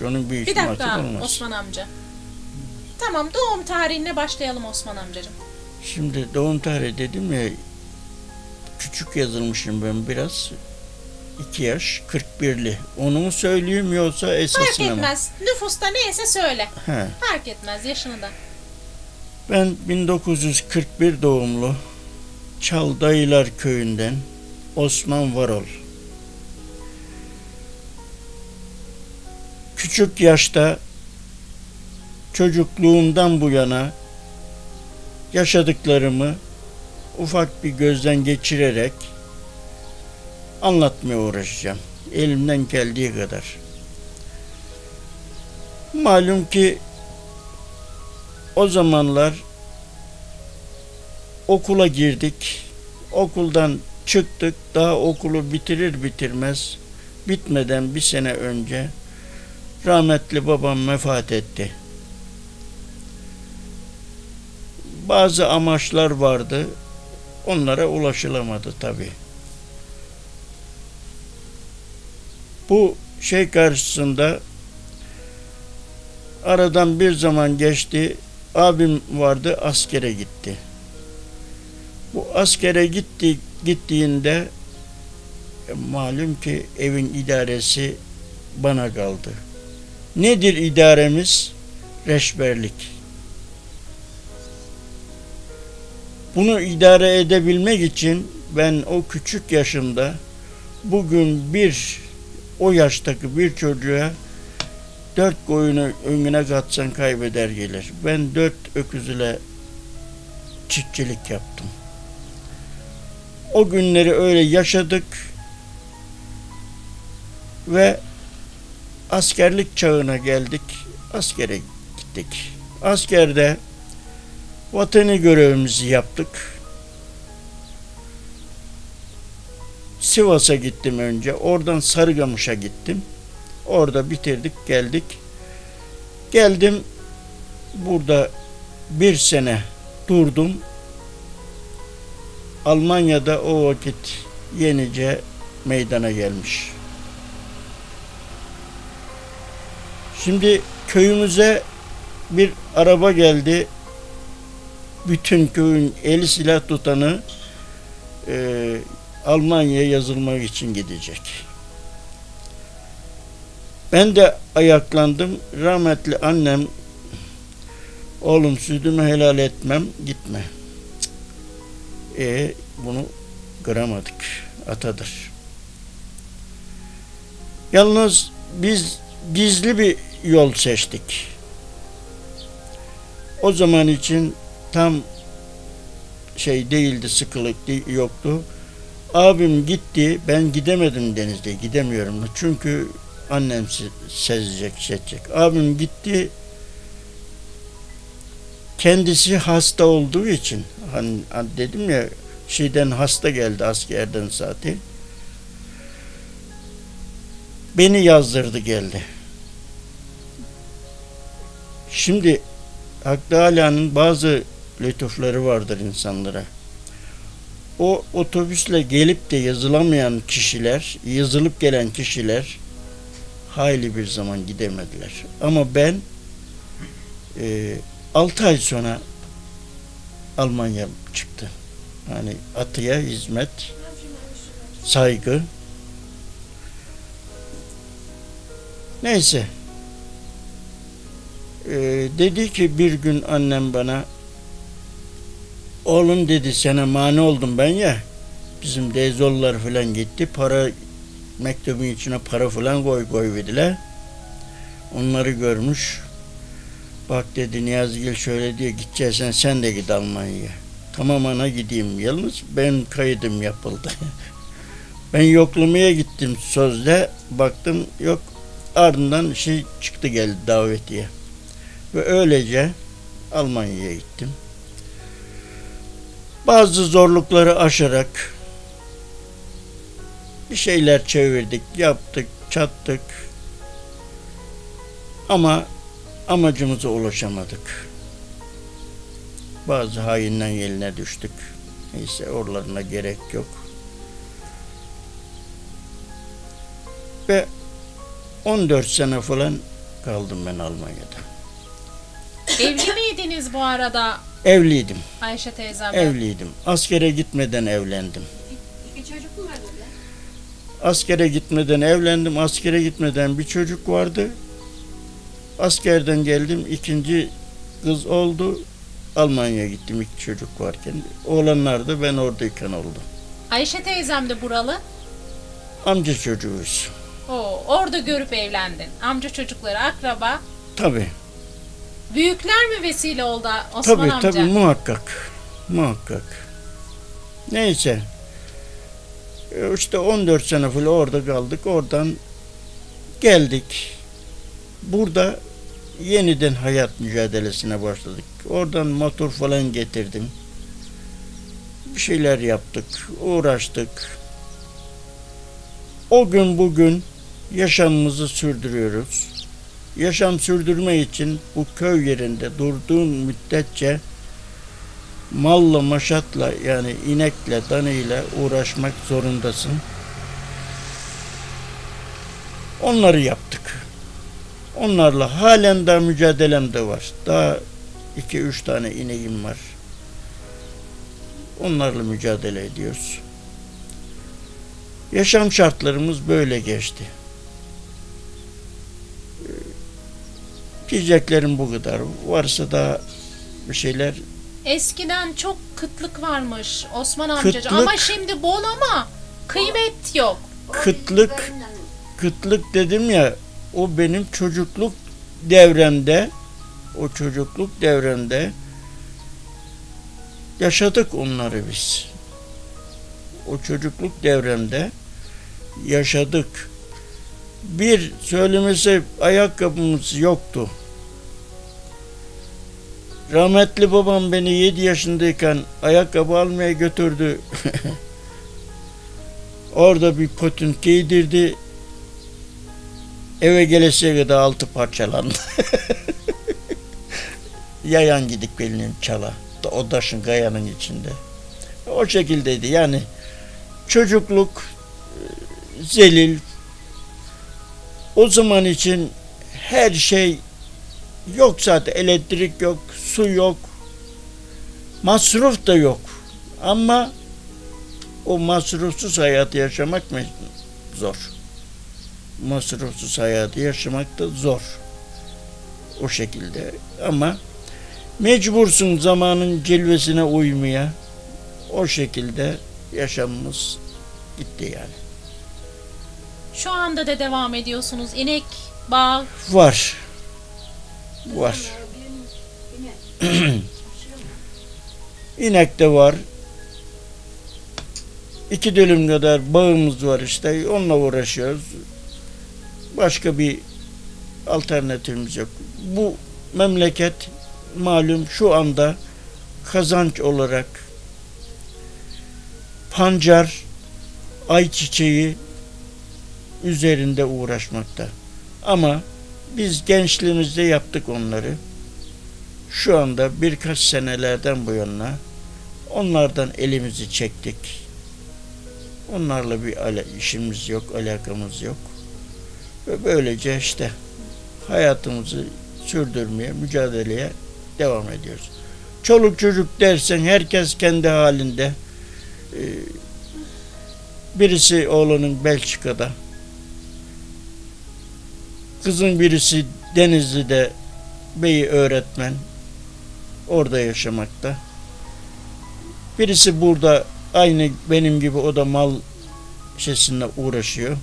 Yalnız 41'li geçmiş. Onun bir Bir dakika olmaz. Osman amca. Tamam doğum tarihine başlayalım Osman amcacığım. Şimdi doğum tarihi dedim ya küçük yazılmışım ben biraz. 2 yaş 41'li. Onu mu söyleyeyim yoksa Fark esasını mı? etmez. Nüfusta neyse söyle. He. Fark etmez yaşını da. Ben 1941 doğumlu Çaldayılar köyünden Osman Varol. Küçük yaşta çocukluğumdan bu yana yaşadıklarımı ufak bir gözden geçirerek anlatmaya uğraşacağım. Elimden geldiği kadar. Malum ki o zamanlar okula girdik. Okuldan çıktık. Daha okulu bitirir bitirmez bitmeden bir sene önce rahmetli babam vefat etti. Bazı amaçlar vardı. Onlara ulaşılamadı tabii. Bu şey karşısında aradan bir zaman geçti. Abim vardı askere gitti. Bu askere gitti gittiğinde e, malum ki evin idaresi bana kaldı. Nedir idaremiz? Reşberlik. Bunu idare edebilmek için ben o küçük yaşımda bugün bir o yaştaki bir çocuğa dört koyunu önüne katsan kaybeder gelir. Ben dört öküz ile çiftçilik yaptım. O günleri öyle yaşadık ve askerlik çağına geldik. Askere gittik. Askerde vatani görevimizi yaptık. Sivas'a gittim önce. Oradan Sarıgamış'a gittim. Orada bitirdik geldik. Geldim burada bir sene durdum. Almanya'da o vakit yenice meydana gelmiş. Köyümüze bir araba geldi. Bütün köyün eli silah tutanı e, Almanya'ya yazılmak için gidecek. Ben de ayaklandım. Rahmetli annem oğlum sütümü helal etmem gitme. E bunu kıramadık. Atadır. Yalnız biz gizli bir yol seçtik. O zaman için tam şey değildi, sıkılık yoktu. Abim gitti, ben gidemedim denizde, gidemiyorum. Çünkü annem se- sezecek, seçecek. Abim gitti, kendisi hasta olduğu için, hani, hani dedim ya, şeyden hasta geldi askerden zaten. Beni yazdırdı geldi. Şimdi Hakkı Ala'nın bazı lütufları vardır insanlara. O otobüsle gelip de yazılamayan kişiler, yazılıp gelen kişiler hayli bir zaman gidemediler. Ama ben e, 6 ay sonra Almanya çıktı. Yani atıya hizmet, saygı. Neyse. Ee, dedi ki bir gün annem bana oğlum dedi sana mani oldum ben ya. Bizim deyzollar falan gitti para mektubun içine para falan koy koy dediler. Onları görmüş. Bak dedi Niyazgil şöyle diyor gideceksen sen de git Almanya'ya. Tamam ana gideyim. Yalnız ben kaydım yapıldı. Ben yoklamaya gittim sözde. Baktım yok ardından şey çıktı geldi davetiye ve öylece Almanya'ya gittim. Bazı zorlukları aşarak bir şeyler çevirdik, yaptık, çattık. Ama amacımıza ulaşamadık. Bazı hainden eline düştük. Neyse oralarına gerek yok. Ve 14 sene falan kaldım ben Almanya'da. Evli miydiniz bu arada Evliydim, Ayşe teyzemle? evliydim. Askere gitmeden evlendim. İki çocuk mu var burada? Askere gitmeden evlendim. Askere gitmeden bir çocuk vardı. Askerden geldim. ikinci kız oldu. Almanya'ya gittim iki çocuk varken. Oğlanlar da ben oradayken oldu. Ayşe teyzem de buralı. Amca çocuğuyuz. Oo, orada görüp evlendin. Amca çocukları, akraba. Tabii. Büyükler mi vesile oldu Osman Tabii amca? tabii muhakkak. Muhakkak. Neyse. E, İşte 14 sene falan orada kaldık. Oradan geldik. Burada yeniden hayat mücadelesine başladık. Oradan motor falan getirdim. Bir şeyler yaptık, uğraştık. O gün bugün yaşamımızı sürdürüyoruz. Yaşam sürdürme için bu köy yerinde durduğun müddetçe malla maşatla yani inekle danıyla uğraşmak zorundasın. Onları yaptık. Onlarla halen daha mücadelem de var. Daha iki üç tane ineğim var. Onlarla mücadele ediyoruz. Yaşam şartlarımız böyle geçti. Diyeceklerim bu kadar. Varsa da bir şeyler Eskiden çok kıtlık varmış Osman amcacığım. Kıtlık- Ama şimdi bol ama kıymet yok. kıtlık kıtlık dedim ya o benim çocukluk devremde o çocukluk devremde yaşadık onları biz. O çocukluk devremde yaşadık. Bir söylemesi ayakkabımız yoktu. Rahmetli babam beni 7 yaşındayken ayakkabı almaya götürdü. Orada bir potun giydirdi. Eve gelesiye kadar altı parçalandı. Yayan gidik belinin çala. O taşın kayanın içinde. O şekildeydi yani. Çocukluk e, zelil. O zaman için her şey yok zaten. Elektrik yok, su yok. Masruf da yok. Ama o masrufsuz hayatı yaşamak mı zor? Masrufsuz hayatı yaşamak da zor. O şekilde. Ama mecbursun zamanın cilvesine uymaya. O şekilde yaşamımız gitti yani. Şu anda da devam ediyorsunuz. İnek, bağ. Var. Var. İnek de var. İki dönüm kadar bağımız var işte. Onunla uğraşıyoruz. Başka bir alternatifimiz yok. Bu memleket malum şu anda kazanç olarak pancar, ayçiçeği üzerinde uğraşmakta. Ama biz gençliğimizde yaptık onları. Şu anda birkaç senelerden bu yana onlardan elimizi çektik. Onlarla bir işimiz yok, alakamız yok. Ve böylece işte hayatımızı sürdürmeye, mücadeleye devam ediyoruz. Çoluk çocuk dersen herkes kendi halinde. Ee, Birisi oğlunun Belçika'da. Kızın birisi Denizli'de beyi öğretmen. Orada yaşamakta. Birisi burada aynı benim gibi o da mal şeysinde uğraşıyor.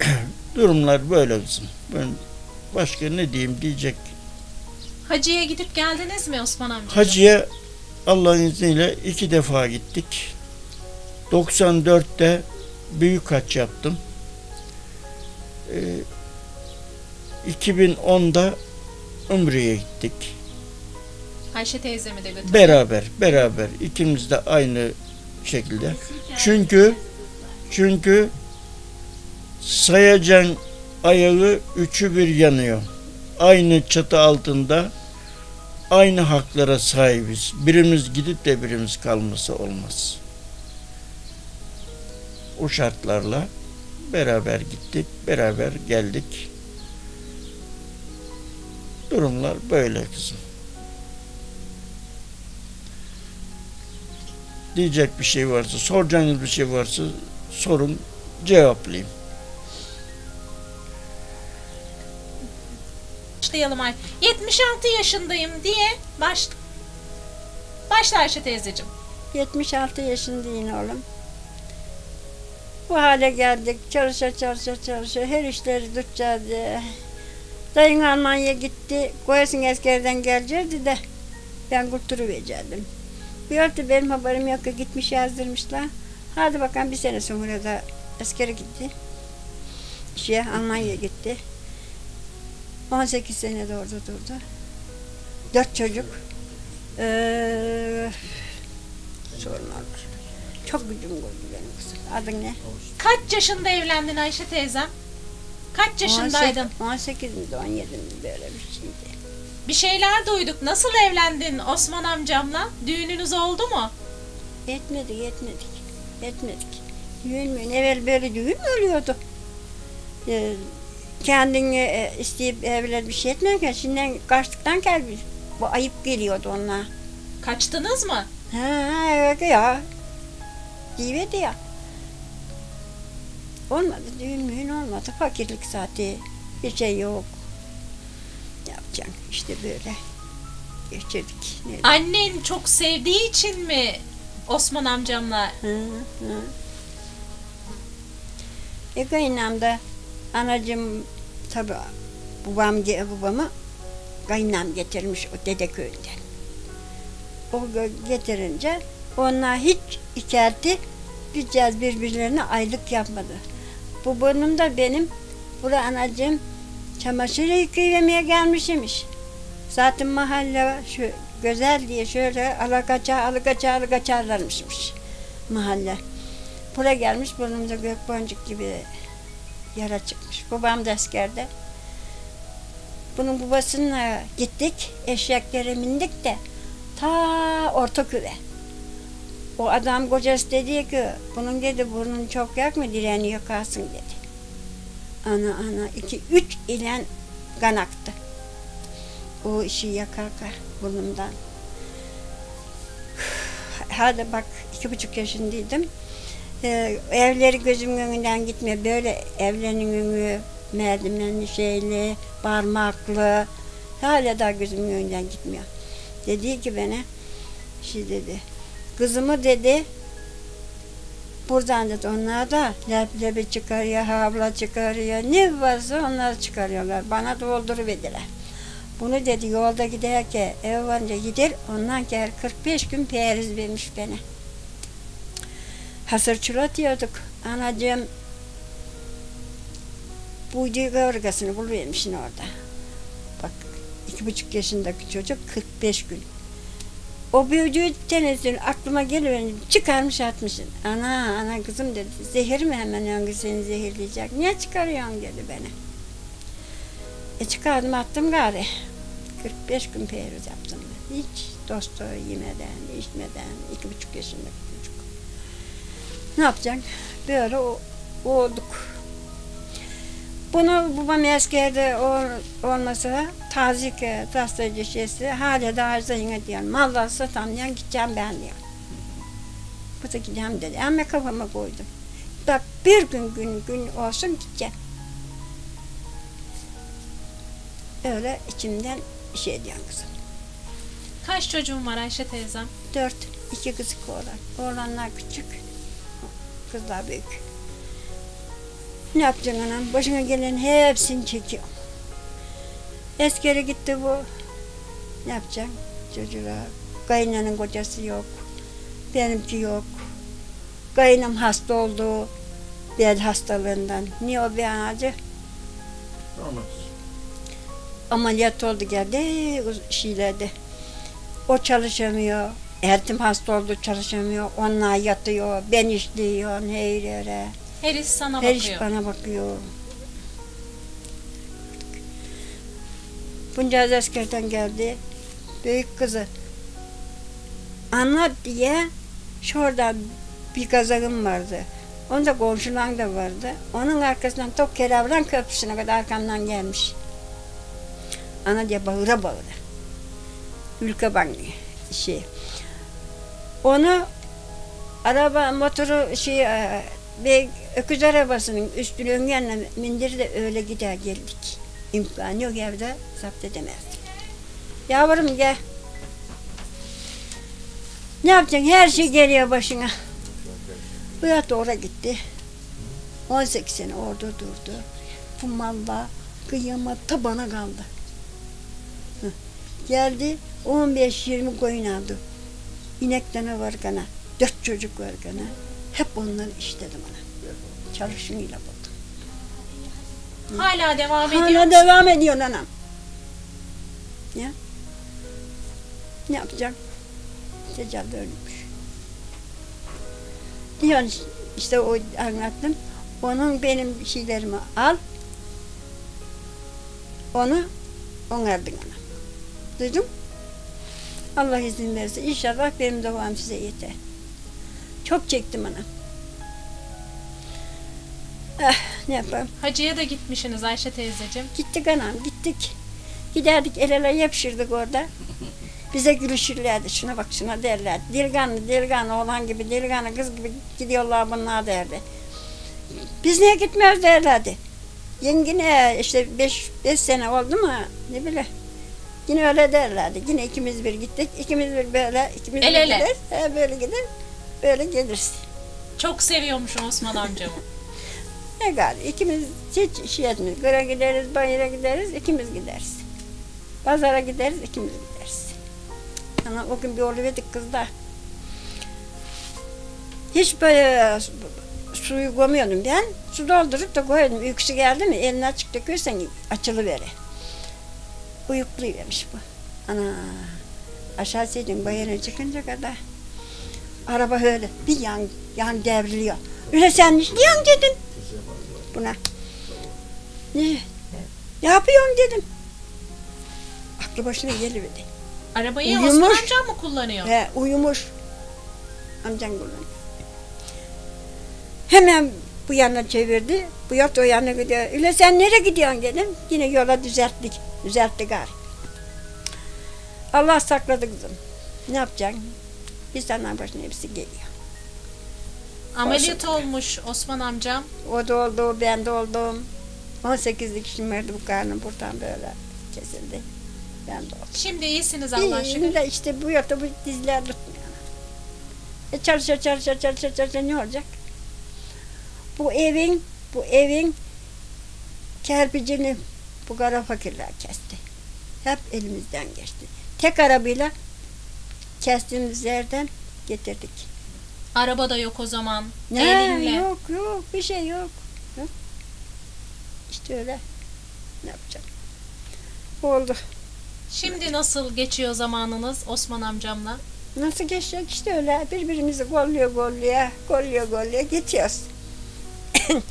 Durumlar böyle kızım. Ben başka ne diyeyim diyecek. Hacı'ya gidip geldiniz mi Osman amca? Hacı'ya Allah'ın izniyle iki defa gittik. 94'te büyük haç yaptım. Ee, 2010'da Umre'ye gittik. Ayşe teyzemi de götürdü. Beraber, beraber. ikimiz de aynı şekilde. Çünkü çünkü sayacan ayağı üçü bir yanıyor. Aynı çatı altında aynı haklara sahibiz. Birimiz gidip de birimiz kalması olmaz. O şartlarla Beraber gittik, beraber geldik. Durumlar böyle kızım. Diyecek bir şey varsa, soracağınız bir şey varsa sorun, cevaplayayım. Başlayalım Ay. 76 yaşındayım diye baş... Başla Ayşe teyzeciğim. 76 yaşındayım oğlum. Bu hale geldik. Çalışa çalışa çalışa her işleri tutacağız. Dayın Almanya'ya gitti. Koyasın askerden gelecekti de ben kurtuluverecektim. Hafta benim haberim yok ki gitmiş yazdırmışlar. Hadi bakalım bir sene sonra da askere gitti. Şeye Almanya'ya gitti. 18 sene de orada durdu. Dört çocuk. Ee, sorunlar var. Çok gücüm koydu benim kızım. Adın ne? Kaç yaşında evlendin Ayşe teyzem? Kaç yaşındaydın? 18 mi 17 mi böyle bir şeydi. Bir şeyler duyduk. Nasıl evlendin Osman amcamla? Düğününüz oldu mu? Etmedik, etmedik. Etmedik. Düğün mü? Evvel böyle düğün mü oluyordu? Ee, kendini e, isteyip evvel bir şey etmerken şimdi kaçtıktan gelmiş. Bu ayıp geliyordu ona. Kaçtınız mı? Ha evet ya. Diyevedi ya. Olmadı düğün mühün olmadı. Fakirlik zaten. Bir şey yok. Ne yapacaksın işte böyle. Geçirdik. Ne Annen çok sevdiği için mi Osman amcamla? Hı, hı. E kaynam da anacım tabi babam ge- babamı kaynam getirmiş o dede köyünden. O getirince onlar hiç içerdi bizcez birbirlerine aylık yapmadı. Babanım da benim bura anacım çamaşır yıkayamaya gelmişmiş. Zaten mahalle şu güzel diye şöyle alakaça alakaça alakaçarlarmışmış mahalle. Buraya gelmiş burnumda gök boncuk gibi yara çıkmış. Babam da askerde. Bunun babasıyla gittik. Eşeklere bindik de ta Ortaköy'e. O adam kocası dedi ki bunun dedi burnun çok yakma direniyor kalsın dedi. Ana ana iki üç ilen kan aktı. O işi yakarka burnumdan. Hadi bak iki buçuk yaşındaydım. Ee, evleri gözümün önünden gitmiyor. Böyle evlerin önü merdivenli şeyli, parmaklı. Hala daha gözümün önünden gitmiyor. Dedi ki bana, şey dedi, kızımı dedi, buradan dedi onlar da leblebi çıkarıyor, havla çıkarıyor, ne varsa onlar çıkarıyorlar. Bana dolduruverdiler. Bunu dedi yolda giderken ev varınca gider, ondan gel 45 gün periz vermiş beni. Hasır çulat diyorduk. Anacığım buydu kavrgasını buluvermişsin orada. Bak iki buçuk yaşındaki çocuk 45 gün. O büyüdüğü tenesini aklıma geliverince çıkarmış atmışsın. Ana ana kızım dedi zehir mi hemen önce seni zehirleyecek. Niye çıkarıyorsun dedi beni. E çıkardım attım gari. 45 gün periz yaptım ben. Hiç dostu yemeden, içmeden, iki buçuk yaşındaki çocuk. Ne yapacaksın? Böyle o, olduk. Bunu babam askerde ol- olmasa tazik tastacı şeysi hala da arzayına diyor. Mallar satamlayan gideceğim ben diyor. Bu da gideceğim dedi. Ama kafama koydum. Bak bir gün gün gün olsun gideceğim. Öyle içimden şey diyorum kızım. Kaç çocuğun var Ayşe teyzem? Dört, iki kız oğlan. Oğlanlar küçük, kızlar büyük. Ne yapacaksın anam? Başına gelen hepsini çekiyor. Eskere gitti bu. Ne yapacaksın? Çocuğa. Kaynanın kocası yok. Benimki yok. Kaynım hasta oldu. Bel hastalığından. Niye o bir acı? Olmaz. ameliyat oldu geldi şeylerde. O çalışamıyor. Ertim hasta oldu çalışamıyor. Onlar yatıyor. Ben işliyorum. Her yere. Her iş sana Her iş bakıyor. bana bakıyor. Bunca askerden geldi. Büyük kızı. Anlat diye şuradan bir kazağım vardı. Onda komşulan da vardı. Onun arkasından Tok Keravran Köprüsü'ne kadar arkamdan gelmiş. Ana diye bağıra bağıra. Ülke Bank şey. Onu araba motoru şey e, bir öküz arabasının üstüne öngenle mindir de öyle gider geldik. İmkanı yok evde zapt edemezdik. Yavrum gel. Ne yapacaksın? Her şey geliyor başına. Bu yat oraya gitti. 18 sene orada durdu. Bu malla kıyamata bana kaldı. Hı. Geldi 15-20 koyun aldı. İnek tane var gana. Dört çocuk var gana. Hep onları işledim ona. Çalışımıyla buldum. Hala devam ediyor. Hala devam ediyor anam. Ya. Ne yapacak? Tecavüz ölmüş. Diyor işte o anlattım. Onun benim şeylerimi al. Onu onardın ana. Duydun? Allah izin verirse inşallah benim duam size yeter. Çok çektim ana. Eh, ne yapalım? Hacıya da gitmişsiniz Ayşe teyzeciğim. Gittik anam gittik. Giderdik el ele yapışırdık orada. Bize gülüşürlerdi. Şuna bak şuna derler. Delikanlı delikanlı oğlan gibi delikanlı kız gibi gidiyorlar bunlar derdi. Biz niye gitmiyoruz derlerdi. Yengine işte beş, beş sene oldu mu ne bile. Yine öyle derlerdi. Yine ikimiz bir gittik. İkimiz bir böyle ikimiz El bir ele. gider. He, böyle gider. Böyle geliriz. Çok seviyormuş Osman amcamı. Ne kadar ikimiz hiç şey etmiyoruz. Göre gideriz, bayıra gideriz, ikimiz gideriz. Pazara gideriz, ikimiz gideriz. Ana o gün bir oluverdik kızlar. Hiç böyle su- suyu koymuyordum ben. Su doldurup da koyuyordum. Uykusu geldi mi elini açık döküyorsan açılıverir. Uyukluymuş bu. Ana aşağı seydin bayıra çıkınca kadar. Araba öyle bir yan, yan devriliyor. Öyle sen ne yan dedim buna. Ne? Ne yapıyorsun dedim. Aklı başına geliverdi. Arabayı Uyumuş. Osman amcam mı kullanıyor? He, uyumuş. Amcan kullanıyor. Hemen bu yana çevirdi. Bu yat o yana gidiyor. Öyle sen nereye gidiyorsun dedim. Yine yola düzelttik. Düzelttik gar. Allah sakladı kızım. Ne yapacaksın? Sana başına hepsi geliyor. Ameliyat olmuş Osman amcam. O da oldu, ben de oldum. 18'lik işim vardı bu karnım buradan böyle kesildi. Ben de oldum. Şimdi iyisiniz Allah şükür. de işte bu yurtta bu dizler tutmuyor. E çalışa çalışa çalışa çalışa ne olacak? Bu evin, bu evin kerpicini bu kara fakirler kesti. Hep elimizden geçti. Tek arabayla kestiğimiz yerden getirdik. Araba da yok o zaman. Ne Elinle. yok yok bir şey yok. İşte öyle. Ne yapacağım? Oldu. Şimdi nasıl geçiyor zamanınız Osman amcamla? Nasıl geçecek işte öyle birbirimizi golluyor golluyor, golluyor golluyor geçiyoruz.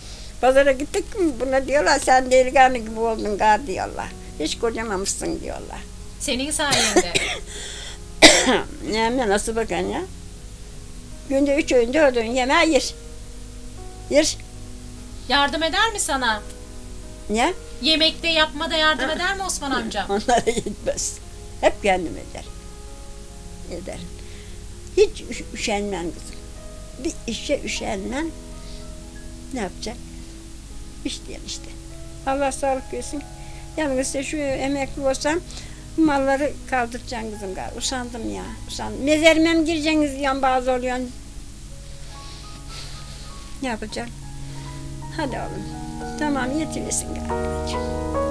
Pazara gittik mi buna diyorlar sen delikanlı gibi oldun gar diyorlar. Hiç kocamamışsın diyorlar. Senin sayende. ne nasıl bakın ya? Günde üç öğün dört öğün yemeği yer. Yer. yardım eder mi sana? Ne? Yemekte yapmada yardım eder mi Osman amcam? Onlara yetmez. Hep kendim eder. Eder. Hiç üş- üşenmem kızım. Bir işe üşenmem. Ne yapacak? İşleyen işte. Allah sağlık versin. Yalnız işte şu emekli olsam malları kaldıracaksın kızım galiba. Usandım ya. Usandım. Mezarıma mı gireceksiniz diyorsun bazı oluyor. Ne yapacağım? Hadi oğlum. Tamam yetirirsin galiba.